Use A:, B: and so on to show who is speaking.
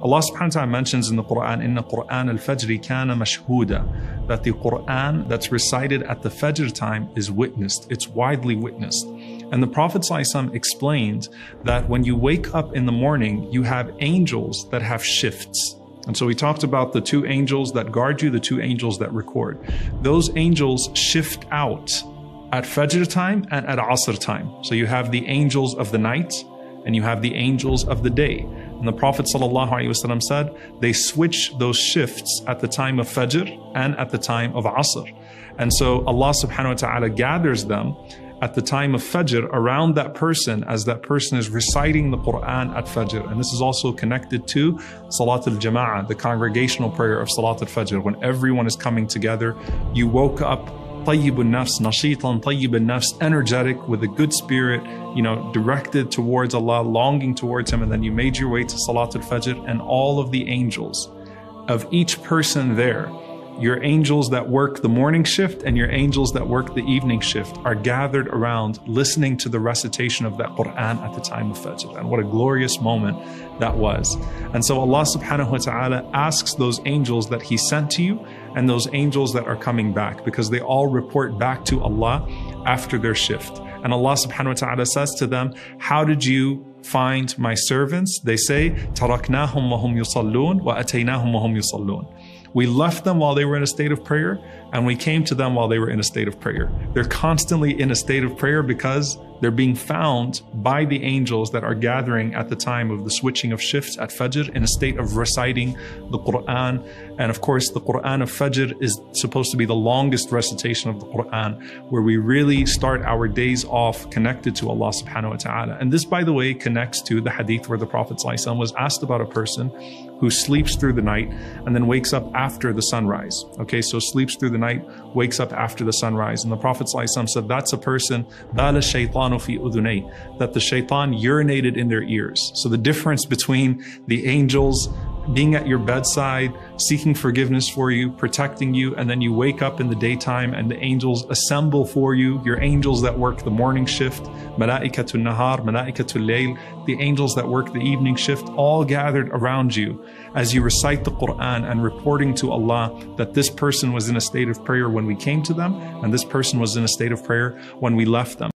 A: Allah subhanahu wa ta'ala mentions in the Quran, in the Quran al-Fajr kana mashhuda, that the Quran that's recited at the Fajr time is witnessed. It's widely witnessed. And the Prophet explained that when you wake up in the morning, you have angels that have shifts. And so we talked about the two angels that guard you, the two angels that record. Those angels shift out at Fajr time and at Asr time. So you have the angels of the night and you have the angels of the day. And the Prophet ﷺ said, they switch those shifts at the time of Fajr and at the time of Asr. And so Allah subhanahu wa ta'ala gathers them at the time of Fajr around that person as that person is reciting the Quran at Fajr. And this is also connected to Salat al Jama'ah, the congregational prayer of Salat al Fajr. When everyone is coming together, you woke up طيب النفس نشيطا طيب النفس energetic with a good spirit you know directed towards Allah longing towards him and then you made your way to Salat al-Fajr and all of the angels of each person there your angels that work the morning shift and your angels that work the evening shift are gathered around listening to the recitation of that Quran at the time of Fajr. And what a glorious moment that was. And so Allah subhanahu wa ta'ala asks those angels that He sent to you and those angels that are coming back because they all report back to Allah after their shift. And Allah subhanahu wa ta'ala says to them, How did you find my servants? They say, Taraknahum wa hum yusallun wa ataynahum wa hum yusallun. We left them while they were in a state of prayer, and we came to them while they were in a state of prayer. They're constantly in a state of prayer because they're being found by the angels that are gathering at the time of the switching of shifts at Fajr in a state of reciting the Quran. And of course, the Quran of Fajr is supposed to be the longest recitation of the Quran, where we really start our days off connected to Allah subhanahu wa ta'ala. And this, by the way, connects to the hadith where the Prophet was asked about a person who sleeps through the night and then wakes up after the sunrise. Okay, so sleeps through the night, wakes up after the sunrise. And the Prophet said, that's a person, that the shaitan urinated in their ears. So the difference between the angels being at your bedside, seeking forgiveness for you, protecting you, and then you wake up in the daytime and the angels assemble for you, your angels that work the morning shift, malaikatul nahar, malaikatul layl, the angels that work the evening shift, all gathered around you as you recite the Quran and reporting to Allah that this person was in a state of prayer when we came to them, and this person was in a state of prayer when we left them.